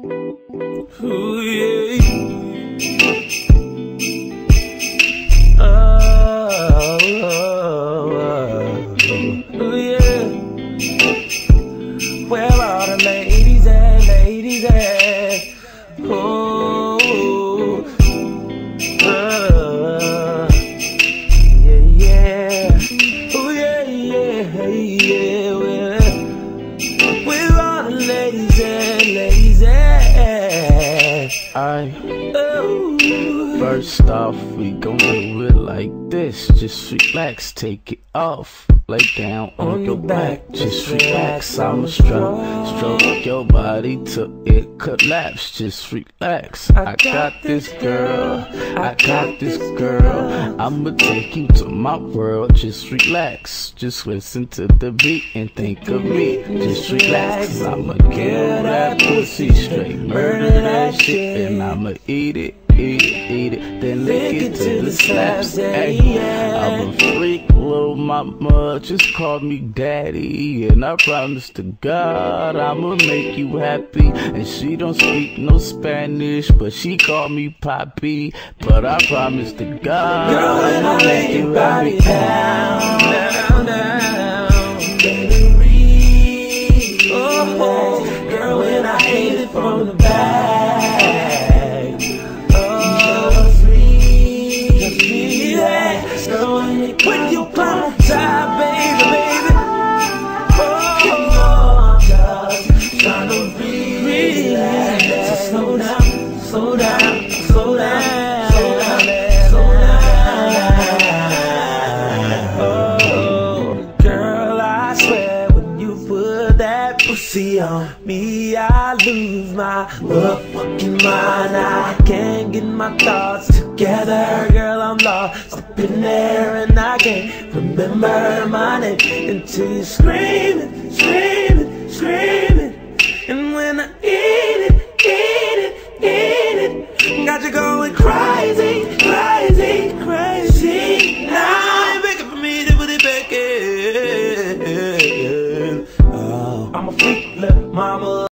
Ooh, yeah. Oh, oh, oh, yeah. Where are the ladies at, ladies at? Oh, uh, yeah, yeah. Oh, yeah, yeah, yeah. Where, where are the ladies at, ladies? I Oh. first off, we gon' do it like this. Just relax, take it off. Lay down on your back, just relax. I'ma stroke, stroke your body till it collapse. Just relax. I got this girl, I got this girl. I'ma take you to my world. Just relax, just listen to the beat and think of me. Just relax, I'ma kill that pussy straight, murder that shit, and I'ma eat it eat it, eat it, then lick it till the slaps. Hey, mama, just call me daddy, and I promise to God I'ma make you happy. And she don't speak no Spanish, but she call me Poppy But I promise to God Girl, I'ma make you happy. Slow down, slow down, slow down, slow down. Oh, girl, I swear when you put that pussy on me, I lose my motherfucking mind. I can't get my thoughts together, girl. I'm lost up in there and I can't remember my name until you're screaming, screaming, screaming.